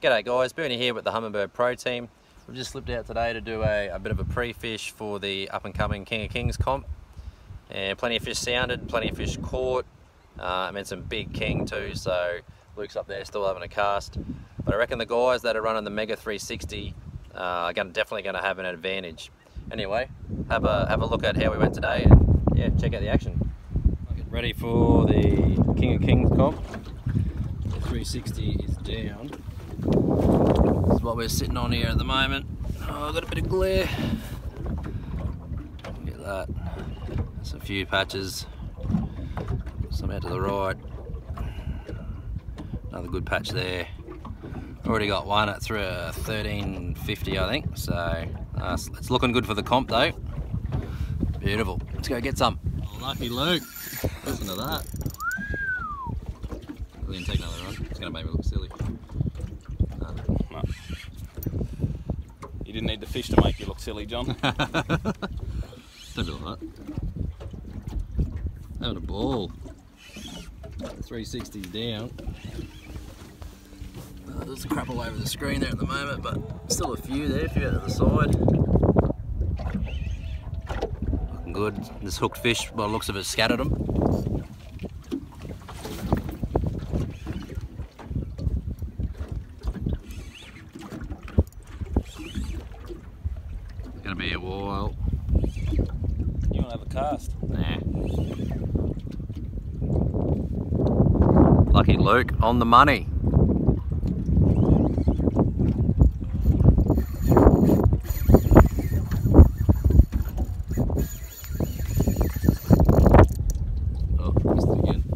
G'day guys, Boony here with the Humminbird Pro team. We've just slipped out today to do a, a bit of a pre-fish for the up and coming King of Kings comp. And plenty of fish sounded, plenty of fish caught, uh, and some big king too, so Luke's up there still having a cast. But I reckon the guys that are running the Mega 360 uh, are gonna, definitely going to have an advantage. Anyway, have a, have a look at how we went today and yeah, check out the action. Get ready for the King of Kings comp. The 360 is down. This is what we're sitting on here at the moment. Oh, I've got a bit of glare. Look at that. There's a few patches. Some out to the right. Another good patch there. Already got one at through 1350 I think. So uh, it's looking good for the comp though. Beautiful. Let's go get some. Lucky Luke. Listen to that. We're gonna take another run. It's gonna make me look silly. No. You didn't need the fish to make you look silly, John. Don't like that. Having a ball. 360's down. Uh, there's a crap all over the screen there at the moment, but still a few there, a few out to the side. Looking good. This hooked fish, by the looks of it, scattered them. Gonna be a while. You want to have a cast? Nah. Lucky Luke on the money. Oh, missed again.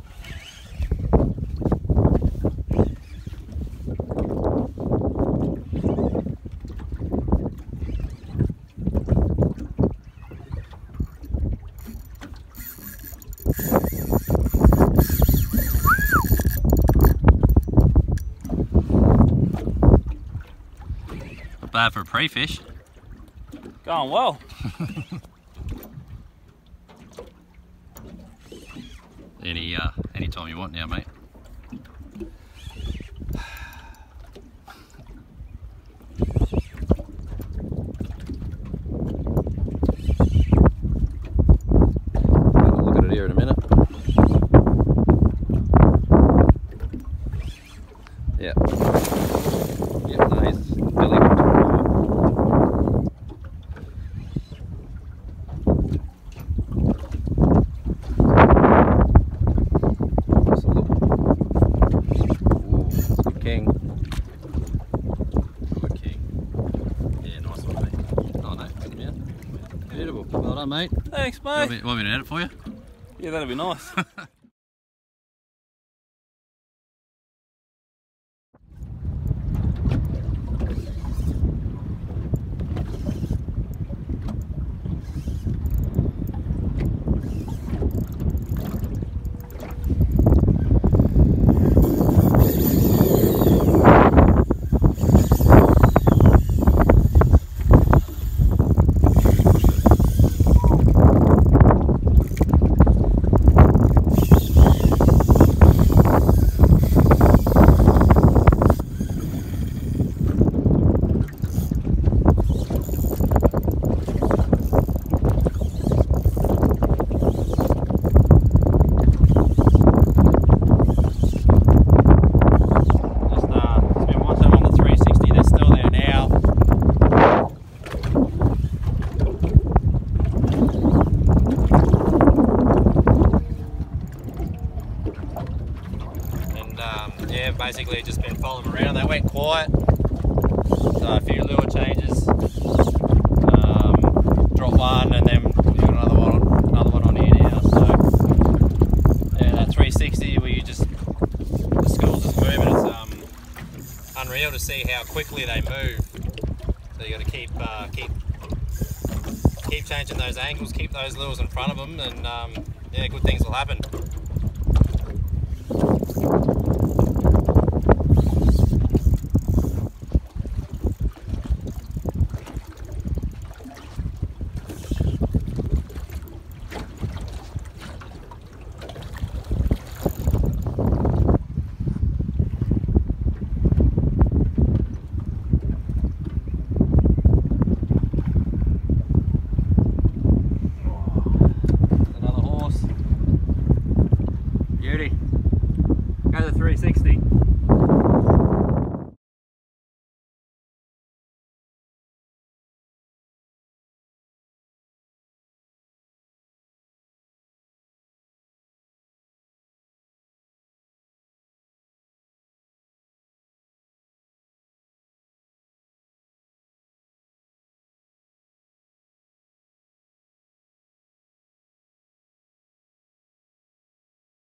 Not bad for a pre-fish. Going well. Any uh, any time you want now, mate. We'll look at it here in a minute. Yeah. Yeah, nice. Belly hooked. Just a look. Ooh, it's a good king. Good king. Yeah, nice one, mate. Oh no, come down. Beautiful. Well done, mate. Thanks, Want mate. me, want me to net it for you? Yeah, that'd be nice. Just, uh, it's been one time on the 360, they're still there now. And um, yeah, basically just been following them around. They went quiet. So a few lure changes. Um, drop one and then you got another one, another one on here now. So yeah, that 360 where you just the schools just moving. It's um, unreal to see how quickly they move. So you got to keep uh, keep keep changing those angles, keep those lures in front of them, and um, yeah, good things will happen. 360.